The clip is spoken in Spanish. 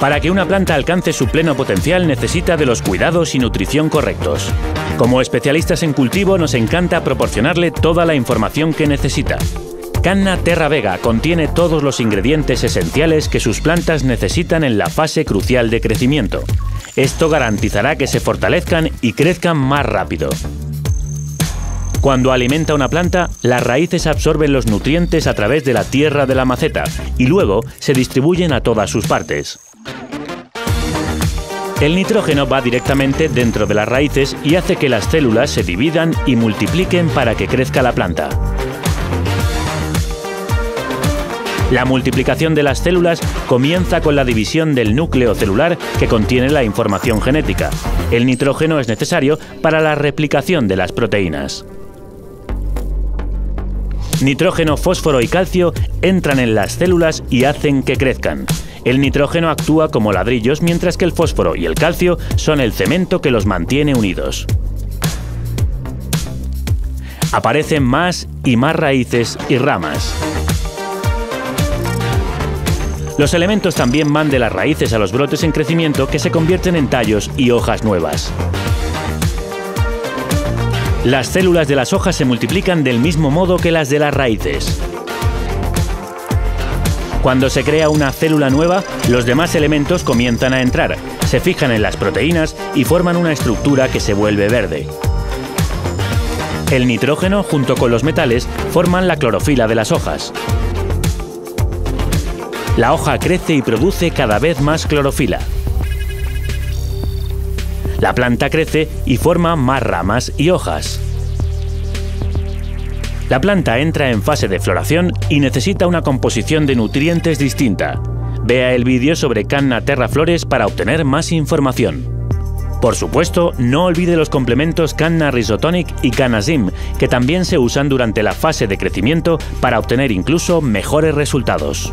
Para que una planta alcance su pleno potencial necesita de los cuidados y nutrición correctos. Como especialistas en cultivo nos encanta proporcionarle toda la información que necesita. Canna Terra Vega contiene todos los ingredientes esenciales que sus plantas necesitan en la fase crucial de crecimiento. Esto garantizará que se fortalezcan y crezcan más rápido. Cuando alimenta una planta, las raíces absorben los nutrientes a través de la tierra de la maceta y luego se distribuyen a todas sus partes. El nitrógeno va directamente dentro de las raíces y hace que las células se dividan y multipliquen para que crezca la planta. La multiplicación de las células comienza con la división del núcleo celular que contiene la información genética. El nitrógeno es necesario para la replicación de las proteínas. Nitrógeno, fósforo y calcio entran en las células y hacen que crezcan. El nitrógeno actúa como ladrillos mientras que el fósforo y el calcio son el cemento que los mantiene unidos. Aparecen más y más raíces y ramas. Los elementos también van de las raíces a los brotes en crecimiento que se convierten en tallos y hojas nuevas. Las células de las hojas se multiplican del mismo modo que las de las raíces. Cuando se crea una célula nueva, los demás elementos comienzan a entrar, se fijan en las proteínas y forman una estructura que se vuelve verde. El nitrógeno junto con los metales forman la clorofila de las hojas. La hoja crece y produce cada vez más clorofila. La planta crece y forma más ramas y hojas. La planta entra en fase de floración y necesita una composición de nutrientes distinta. Vea el vídeo sobre Canna Terra Flores para obtener más información. Por supuesto, no olvide los complementos Canna Risotonic y Canazim, que también se usan durante la fase de crecimiento para obtener incluso mejores resultados.